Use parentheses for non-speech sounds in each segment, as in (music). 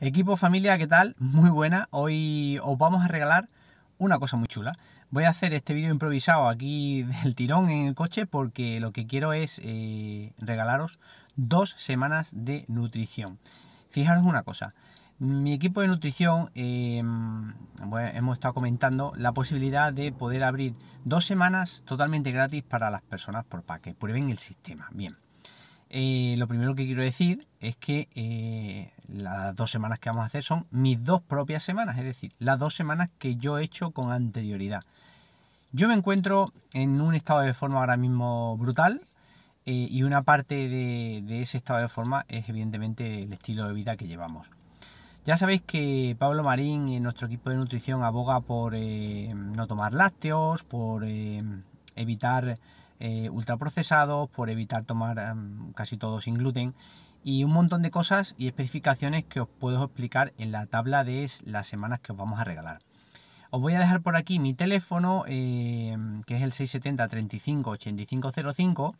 Equipo familia, ¿qué tal? (laughs) Muy buena. Hoy os vamos a regalar una cosa muy chula. Voy a hacer este vídeo improvisado aquí (laughs) del tirón en el coche porque lo que quiero es eh, regalaros dos semanas de nutrición. Fijaros una cosa. Mi equipo de nutrición eh, hemos estado comentando la posibilidad de poder abrir dos semanas totalmente gratis para las personas por para que prueben el sistema. Bien. Eh, lo primero que quiero decir es que eh, las dos semanas que vamos a hacer son mis dos propias semanas, es decir, las dos semanas que yo he hecho con anterioridad. Yo me encuentro en un estado de forma ahora mismo brutal eh, y una parte de, ese estado de forma es evidentemente el estilo de vida que llevamos. Ya sabéis que Pablo Marín y nuestro equipo de nutrición aboga por no tomar lácteos, por evitar eh, ultraprocesados, por evitar tomar em, casi todo sin gluten y un montón de cosas y especificaciones que os puedo explicar en la tabla de las semanas que os vamos a regalar. Os voy a dejar por aquí mi teléfono, em, que es el 670 35 8505,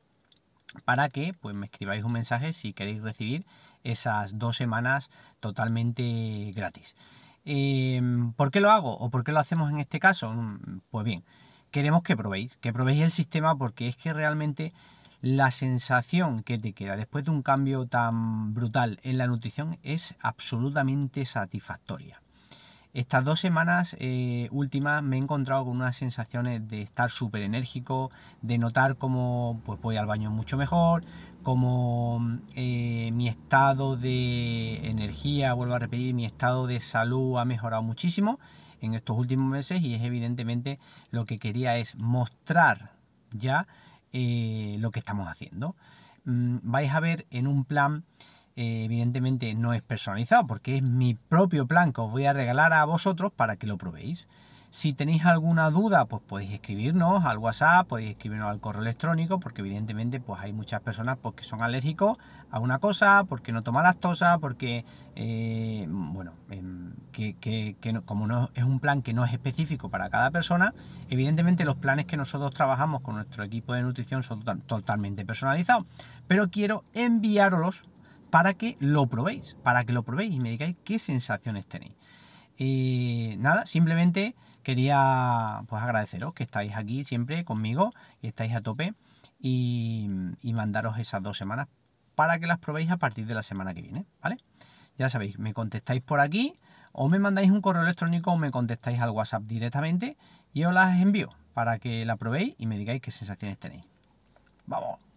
para que pues, me escribáis un mensaje si queréis recibir esas dos semanas totalmente gratis. Em, ¿Por qué lo hago o por qué lo hacemos en este caso? Mm, pues bien, queremos que probéis, que probéis el sistema porque es que realmente la sensación que te queda después de un cambio tan brutal en la nutrición es absolutamente satisfactoria. Estas dos semanas eh, últimas me he encontrado con unas sensaciones de estar súper enérgico, de notar cómo pues, voy al baño mucho mejor, como eh, mi estado de energía, vuelvo a repetir, mi estado de salud ha mejorado muchísimo en estos últimos meses y es evidentemente lo que quería es mostrar ya eh, lo que estamos haciendo. Mm, vais a ver en un plan, eh, evidentemente no es personalizado porque es mi propio plan que os voy a regalar a vosotros para que lo probéis. Si tenéis alguna duda, pues podéis escribirnos al WhatsApp, podéis escribirnos al correo electrónico, porque evidentemente pues hay muchas personas pues, que son alérgicos a una cosa, porque no toman lactosa, porque, eh, bueno, em, que, como no es un plan que no es específico para cada persona, evidentemente los planes que nosotros trabajamos con nuestro equipo de nutrición son totalmente personalizados. Pero quiero enviarlos para que lo probéis, para que lo probéis y me digáis qué sensaciones tenéis. Y nada, simplemente quería pues agradeceros que estáis aquí siempre conmigo y estáis a tope y, mandaros esas dos semanas para que las probéis a partir de la semana que viene, ¿vale? Ya sabéis, me contestáis por aquí o me mandáis un correo electrónico o me contestáis al WhatsApp directamente y os las envío para que la probéis y me digáis qué sensaciones tenéis. Vamos.